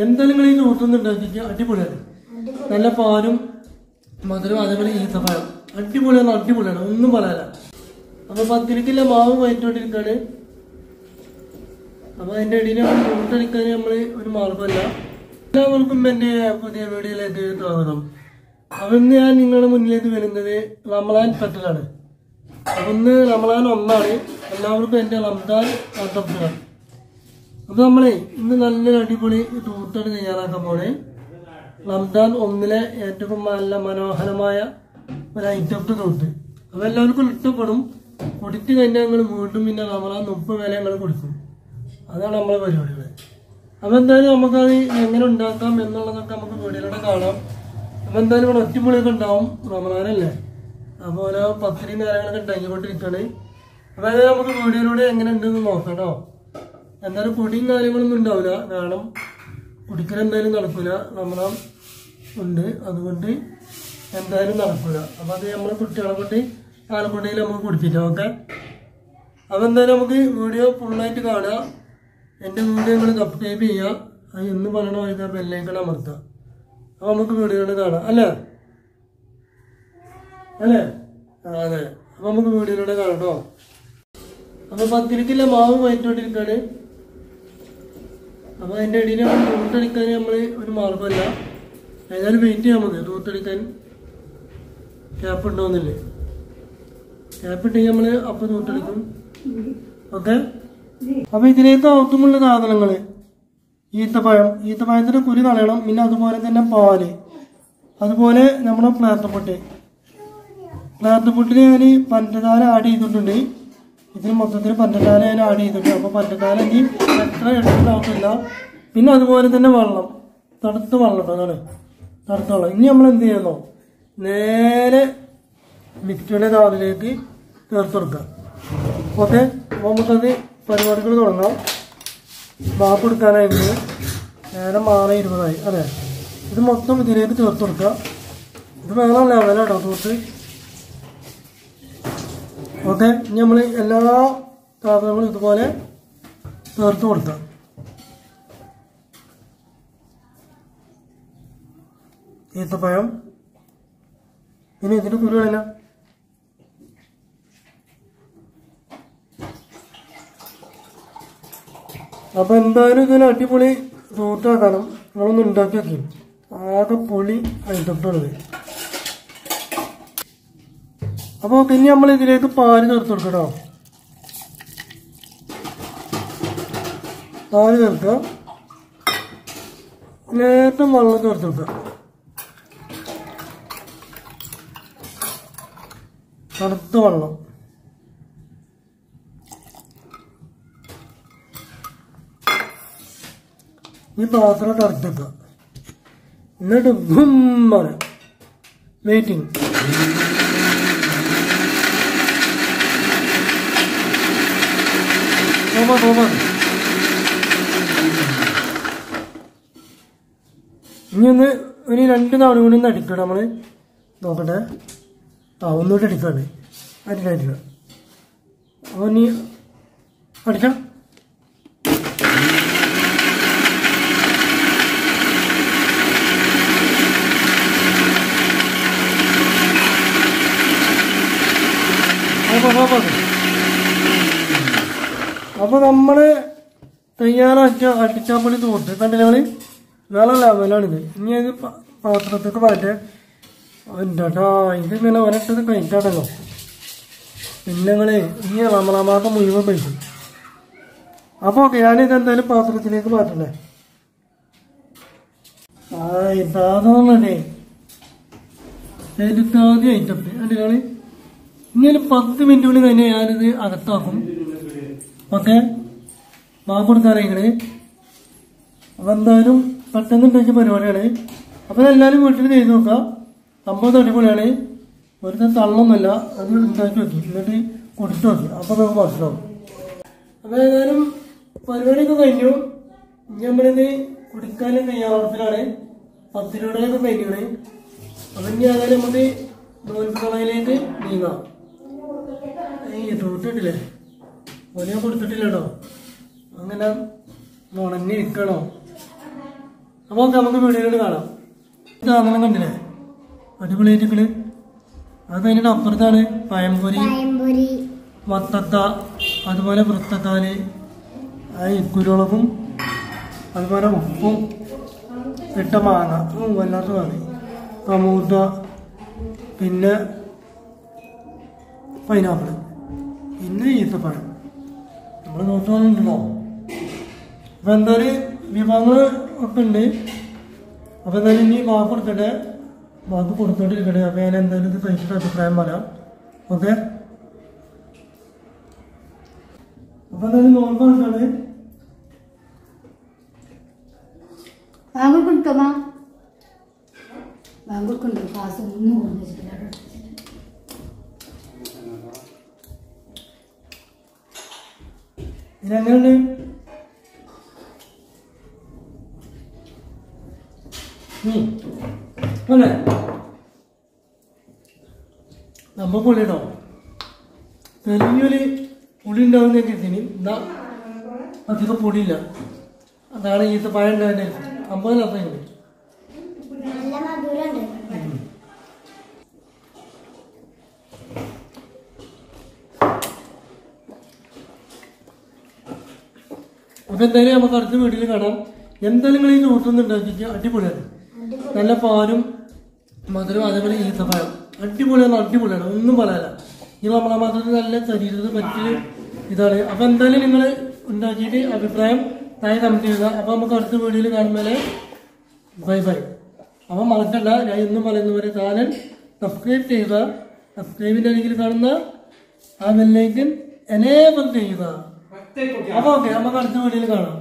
എന്തായാലും നിങ്ങൾ ഈ നോട്ടൊന്നും അടിപൊളിയാണ്. നല്ല പാലും മധുരം അതേപോലെ ഈത്തപ്പഴം. അടിപൊളിയാണ് അടിപൊളിയാണ്. ഒന്നും പറയാല അപ്പൊ പത്തിരിക്കില്ല മാവ് വയറ്റോണ്ടിരിക്കാണ് അപ്പൊ അതിന്റെ ഇടയിൽ നോട്ടടിക്കാൻ നമ്മൾ ഒരു മാർഗമല്ല. എല്ലാവർക്കും എന്റെ പുതിയ വീഡിയോയിലേക്ക് സ്വാഗതം. അപ്പൊ ഇന്ന് ഞാൻ നിങ്ങളുടെ മുന്നിലേക്ക് വരുന്നത് റമലാൻ പെട്ടലാണ് അപ്പൊ ഇന്ന് റമലാൻ ഒന്നാണ്. എല്ലാവർക്കും എന്റെ റംസാൻ ആശംസകൾ. അപ്പൊ നമ്മളെ ഇന്ന് നല്ലൊരു അടിപൊളി ടൂത്താണ് തയ്യാറാക്കാൻ പോണേ. റംദാൻ ഒന്നിലെ ഏറ്റവും നല്ല മനോഹരമായ ഒരു ഐറ്റം തൂത്ത് അപ്പൊ എല്ലാവർക്കും ഇഷ്ടപ്പെടും. കുടിച്ചു കഴിഞ്ഞാൽ ഞങ്ങൾ വീണ്ടും പിന്നെ റമലാൻ മുപ്പത് വില ഞങ്ങൾ കൊടുക്കും. അതാണ് നമ്മളെ പരിപാടികൾ അപ്പൊ എന്തായാലും നമുക്കത് എങ്ങനെ ഉണ്ടാക്കാം എന്നുള്ളതൊക്കെ നമുക്ക് വീഡിയോയിലൂടെ കാണാം. അപ്പൊ എന്തായാലും ഇവിടെ ഒറ്റമുളിയൊക്കെ ഉണ്ടാവും റമലാനല്ലേ അപ്പൊ ഓരോ പത്തിരി നേരങ്ങളൊക്കെ ഉണ്ടാക്കിക്കൊണ്ടിരിക്കുകയാണ് അപ്പൊ അതായത് നമുക്ക് വീഡിയോയിലൂടെ എങ്ങനെ ഉണ്ടെന്ന് നോക്കാം കേട്ടോ എന്തായാലും പൊടിയും കാര്യങ്ങളൊന്നും ഉണ്ടാവില്ല കാരണം കുടിക്കൽ എന്തായാലും നടക്കില്ല റമലാൻ ഉണ്ട്. അതുകൊണ്ട് എന്തായാലും നടക്കില്ല അപ്പൊ അത് നമ്മളെ കുട്ടികളെ കൊണ്ട് ആലപ്പുഴയിൽ നമുക്ക് കുടിപ്പിക്കാം ഓക്കെ? അപ്പൊ എന്തായാലും നമുക്ക് വീഡിയോ ഫുള്ളായിട്ട് കാണുക എന്റെ വീഡിയോ നിങ്ങൾ സബ്സ്ക്രൈബ് ചെയ്യുക. അത് എന്ന് പറയണ വഴിക്കാൻ ബെല്ലൈക്കൺ അമർത്തുക. അപ്പൊ നമുക്ക് വീഡിയോകൾ കാണാം. അല്ലേ? അല്ലേ? അതെ. അപ്പൊ നമുക്ക് വീഡിയോയിലൂടെ കാണാം കേട്ടോ അപ്പൊ പത്തിരിക്കില്ല മാവ് വയറ്റോണ്ടിരിക്കാണ് അപ്പൊ അതിന്റെ ഇടയിൽ തൂത്തടിക്കാൻ നമ്മൾ ഒരു മാർഗമല്ല. ഏതായാലും വെയിറ്റ് ചെയ്യാൻ മതി. തൂത്തടിക്കാൻ ക്യാപ്പ് ഉണ്ടോന്നില്ലേ ക്യാപ്പ് ഇട്ടെങ്കിൽ നമ്മൾ അപ്പൊ തൂത്തടിക്കും ഓക്കെ അപ്പൊ ഇതിലേക്ക് ഔത്തുമുള്ള സാധനങ്ങൾ. ഈത്തപ്പഴം. ഈത്തപ്പഴത്തിന് കുരു കളയണം പിന്നെ അതുപോലെ തന്നെ പാൽ. അതുപോലെ നമ്മുടെ പ്ലാത്തപ്പൊട്ട് പ്ലാത്തപ്പൊട്ടിൽ ഞാൻ പഞ്ചസാര ആഡ് ചെയ്തിട്ടുണ്ട്. ഇതിന് മൊത്തത്തിൽ പഞ്ചസാര ഞാൻ ആഡ് ചെയ്തിട്ടുണ്ട്. അപ്പൊ പഞ്ചസാര ഇനി എടുക്കേണ്ട ആവശ്യമില്ല പിന്നെ അതുപോലെ തന്നെ വെള്ളം. തണുത്ത വെള്ളം കേട്ടോ അതാണ് തണുത്ത വെള്ളം. ഇനി നമ്മൾ എന്ത് ചെയ്യുന്നു? നേരെ മിക്സിയുടെ താളിലേക്ക് ചേർത്ത് കൊടുക്കാം ഓക്കെ? നമുക്കത് പരിപാടികൾ തുടങ്ങാം. ബാപ്പ് എടുക്കാനായിട്ട് നേരെ മാറി ഇരുപതായി. അതെ. ഇത് മൊത്തം ഇതിലേക്ക് ചേർത്ത് കൊടുക്കുക. ഇത് വേണം ലെവലാട്ടോ തൂത്ത് ഓക്കെ? ഇനി നമ്മൾ എല്ലാ സാധനങ്ങളും ഇതുപോലെ ചേർത്ത് കൊടുക്കാം ഈത്തപ്പഴം. ഇനി ഇതിന് കുരുകളില്ല അപ്പൊ എന്തായാലും ഇതിന് അടിപൊളി സൂട്ടാക്കണം നിങ്ങളൊന്ന് ഉണ്ടാക്കി വെക്കും ആകെ പൊളി ഐറ്റത്തുള്ളത് അപ്പൊ പിന്നെ നമ്മൾ ഇതിലേക്ക് പാൽ ചേർത്ത് കൊടുക്കട്ടോ പാൽ ചേർക്കുക ലേറ്റം വെള്ളം ചേർത്ത് കൊടുക്കുക തണുത്ത വെള്ളം. ഈ പാത്രം തടുത്തേക്കുക എന്നിട്ട് ഗുമ്മന വെയിറ്റിംഗ് തോമ തോമ ഇനി ഒന്ന് ഇനി രണ്ട് തവണ കൂടി ഒന്ന് അടിക്കണം നമ്മൾ നോക്കട്ടെ. ആ ഒന്നുകൂടി അടിക്കാണ് അടിക്കാം അടിക്കാം അപ്പോൾ ഇനി അടിക്കാം അപ്പൊ അപ്പൊ അപ്പൊ നമ്മൾ തയ്യാറാക്കിയ അടിച്ചാപ്പണി തോട്ട് കണ്ടില്ല വേറെ ലെവലാണിത്. ഇനി അത് പാത്രത്തേക്ക് മാറ്റാൻ മാറ്റേ. ഇത് ഇങ്ങനെ ഒരട്ടത് കഴിഞ്ഞിട്ടാണല്ലോ പിന്നെ നിങ്ങൾ ഈ റമറാമാസം മുഴുവൻ പൈസ അപ്പൊ ഓക്കെ ഞാനിത് എന്തായാലും പാത്രത്തിലേക്ക് മാറ്റണേ ആ ഇതാതോന്നേ എടുത്താദ്യ ഐറ്റപ്പ് ഇനി ഒരു പത്ത് മിനിറ്റ് കൂടി തന്നെ ഞാനിത് അകത്താക്കും. ഓക്കെ മാപ്പ് കൊടുക്കാനായിക്കണേ അപ്പൊ എന്തായാലും പെട്ടെന്ന് ഉണ്ടാക്കിയ പരിപാടിയാണ്. അപ്പൊ എല്ലാവരും വീട്ടിൽ ചെയ്ത് നോക്കാം സംഭവം അടിപൊളിയാണ്. ഒരു തള്ളൊന്നുമില്ല അത് ഉണ്ടാക്കി നോക്കി എന്നിട്ട് കുടിച്ചു നോക്കി അപ്പൊ നമുക്ക് മനസ്സിലാവും. അപ്പൊ ഏതായാലും പരിപാടിയൊക്കെ കഴിഞ്ഞു. നമ്മളിത് കുടിക്കാനും പത്ത് രൂപയൊക്കെ കഴിഞ്ഞാണ് അപ്പൊ ഇനി ഏതായാലും നമുക്ക് നോൽപ്പ് കളയിലേക്ക് നീങ്ങാം. ഈ തൊട്ടിട്ടില്ലേ? ഓനെ കൊടുത്തിട്ടില്ല കേട്ടോ അങ്ങനെ നുണഞ്ഞിരിക്കണോ അപ്പോൾ നമുക്ക് വീഡിയോയിൽ കാണാം. അങ്ങനെ കണ്ടില്ലേ? അടിപൊളിയായിട്ടിക്കണ് അത് കഴിഞ്ഞിട്ട് അപ്പുറത്താണ് പയംപൊരി വത്തത്ത അതുപോലെ വൃത്തക്കാൽ ഈ കുരുളകും അതുപോലെ ഉപ്പും ഇട്ട മാങ്ങ. വല്ലാത്ത മാങ്ങ കമൂത്ത പിന്നെ പൈനാപ്പിൾ പിന്നെ ഈത്തപ്പഴം. നമ്മൾ നോക്കുന്നുണ്ടല്ലോ അപ്പം എന്തായാലും വിഭവങ്ങൾ ഒക്കെ ഉണ്ട് അപ്പം എന്തായാലും ഇനി വാക്ക് കൊടുക്കട്ടെ. വാക്ക് കൊടുത്തോണ്ടിരിക്കട്ടെ. അപ്പം ഞാൻ എന്തായാലും ഇത് കഴിച്ചിട്ട് അഭിപ്രായം പറയാം. ഓക്കെ? അപ്പൊ എന്തായാലും നോമ്പ് കൊടുക്കാണ് കൊടുക്കണ്ടോ? ഒന്നും ഉം. നമ്മ പൊളിയിടോ ചെറിയൊരു പുളി ഉണ്ടാവുന്ന കരുതിന് എന്നാ അധികം പൊടിയില്ല അതാണ് ഈത്ത പഴം ഉണ്ടാവുന്ന. അമ്പത് അപ്പം അപ്പൊ എന്തായാലും നമുക്ക് അടുത്ത വീട്ടിൽ കാണാം. എന്തായാലും നിങ്ങൾ ഈ നോട്ടൊന്നും ഉണ്ടാക്കിയിട്ട് അടിപൊളിയാണ്. നല്ല പാലും മധുരം അതേപോലെ ഈത്തപ്പഴം അടിപൊളിയാണ് അടിപൊളിയാണ്. ഒന്നും പറയാനില്ല നിങ്ങൾ നമ്മളെ മാത്രം നല്ല ശരീരത്തിൽ പറ്റിയ ഇതാണ്. അപ്പൊ എന്തായാലും നിങ്ങൾ ഉണ്ടാക്കിയിട്ട് അഭിപ്രായം താഴെ കമന്റ് ചെയ്യുക. അപ്പൊ നമുക്ക് അടുത്ത വീഡിയോയിൽ കാണുമ്പോൾ ബൈ ബൈ അപ്പൊ മറക്കണ്ട ഞാൻ എന്നും പറയുന്ന പോലെ ചാനൽ സബ്സ്ക്രൈബ് ചെയ്യുക. സബ്സ്ക്രൈബിന്റെ അരികിൽ കാണുന്ന ആ ബെല്ലൈക്കൻ എനേബിൾ ചെയ്യുക. അപ്പൊ ഓക്കെ നമുക്ക് അടുത്ത വീഡിയോയിൽ കാണാം.